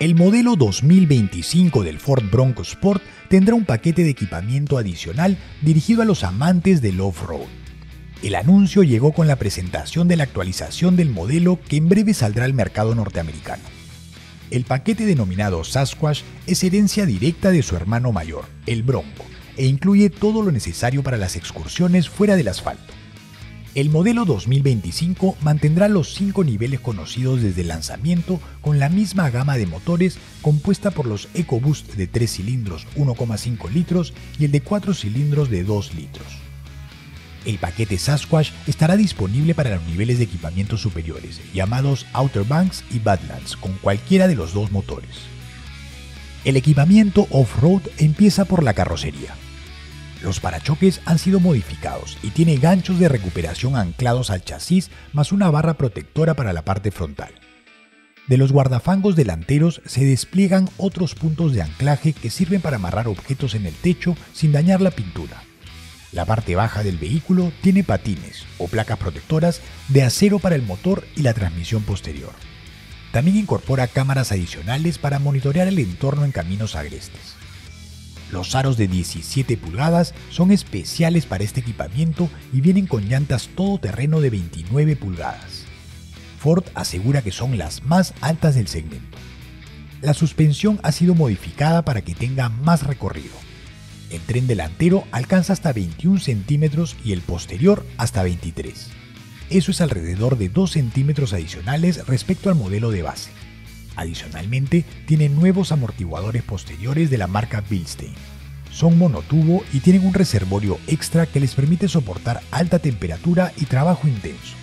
El modelo 2025 del Ford Bronco Sport tendrá un paquete de equipamiento adicional dirigido a los amantes del off-road. El anuncio llegó con la presentación de la actualización del modelo que en breve saldrá al mercado norteamericano. El paquete denominado Sasquatch es herencia directa de su hermano mayor, el Bronco, e incluye todo lo necesario para las excursiones fuera del asfalto. El modelo 2025 mantendrá los cinco niveles conocidos desde el lanzamiento con la misma gama de motores compuesta por los EcoBoost de 3 cilindros 1,5 litros y el de 4 cilindros de 2 litros. El paquete Sasquatch estará disponible para los niveles de equipamiento superiores, llamados Outer Banks y Badlands, con cualquiera de los dos motores. El equipamiento off-road empieza por la carrocería. Los parachoques han sido modificados y tiene ganchos de recuperación anclados al chasis más una barra protectora para la parte frontal. De los guardafangos delanteros se despliegan otros puntos de anclaje que sirven para amarrar objetos en el techo sin dañar la pintura. La parte baja del vehículo tiene patines o placas protectoras de acero para el motor y la transmisión posterior. También incorpora cámaras adicionales para monitorear el entorno en caminos agrestes. Los aros de 17 pulgadas son especiales para este equipamiento y vienen con llantas todoterreno de 29 pulgadas. Ford asegura que son las más altas del segmento. La suspensión ha sido modificada para que tenga más recorrido. El tren delantero alcanza hasta 21 centímetros y el posterior hasta 23. Eso es alrededor de 2 centímetros adicionales respecto al modelo de base. Adicionalmente, tiene nuevos amortiguadores posteriores de la marca Bilstein. Son monotubo y tienen un reservorio extra que les permite soportar alta temperatura y trabajo intenso.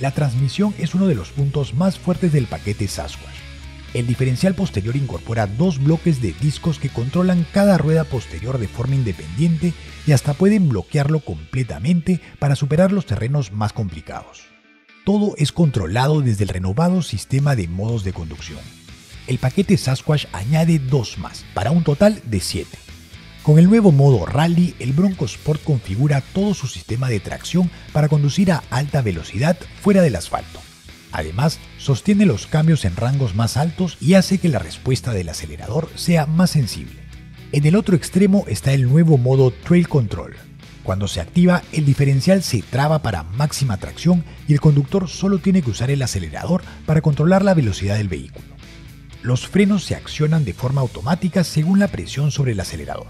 La transmisión es uno de los puntos más fuertes del paquete Sasquatch. El diferencial posterior incorpora dos bloques de discos que controlan cada rueda posterior de forma independiente y hasta pueden bloquearlo completamente para superar los terrenos más complicados. Todo es controlado desde el renovado sistema de modos de conducción. El paquete Sasquatch añade dos más, para un total de 7. Con el nuevo modo Rally, el Bronco Sport configura todo su sistema de tracción para conducir a alta velocidad fuera del asfalto. Además, sostiene los cambios en rangos más altos y hace que la respuesta del acelerador sea más sensible. En el otro extremo está el nuevo modo Trail Control, cuando se activa, el diferencial se traba para máxima tracción y el conductor solo tiene que usar el acelerador para controlar la velocidad del vehículo. Los frenos se accionan de forma automática según la presión sobre el acelerador.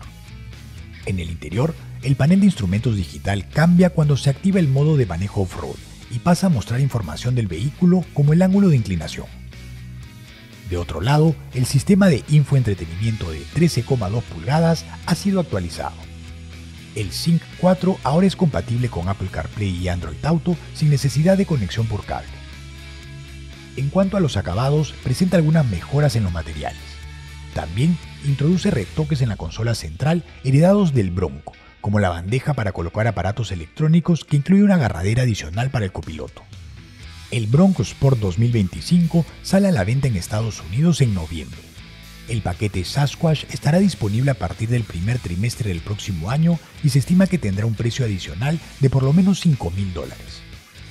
En el interior, el panel de instrumentos digital cambia cuando se activa el modo de manejo off-road y pasa a mostrar información del vehículo como el ángulo de inclinación. De otro lado, el sistema de infoentretenimiento de 13,2 pulgadas ha sido actualizado el Sync 4 ahora es compatible con Apple CarPlay y Android Auto sin necesidad de conexión por cable. En cuanto a los acabados, presenta algunas mejoras en los materiales. También introduce retoques en la consola central heredados del Bronco, como la bandeja para colocar aparatos electrónicos que incluye una agarradera adicional para el copiloto. El Bronco Sport 2025 sale a la venta en Estados Unidos en noviembre el paquete Sasquatch estará disponible a partir del primer trimestre del próximo año y se estima que tendrá un precio adicional de por lo menos 5 mil dólares.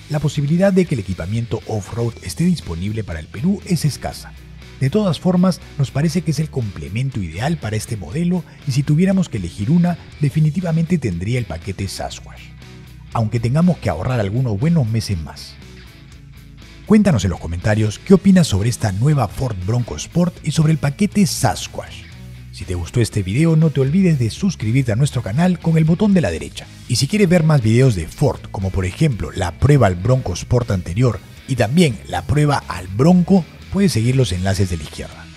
La posibilidad de que el equipamiento off-road esté disponible para el Perú es escasa. De todas formas, nos parece que es el complemento ideal para este modelo y si tuviéramos que elegir una, definitivamente tendría el paquete Sasquatch. Aunque tengamos que ahorrar algunos buenos meses más. Cuéntanos en los comentarios qué opinas sobre esta nueva Ford Bronco Sport y sobre el paquete Sasquatch. Si te gustó este video no te olvides de suscribirte a nuestro canal con el botón de la derecha. Y si quieres ver más videos de Ford, como por ejemplo la prueba al Bronco Sport anterior y también la prueba al Bronco, puedes seguir los enlaces de la izquierda.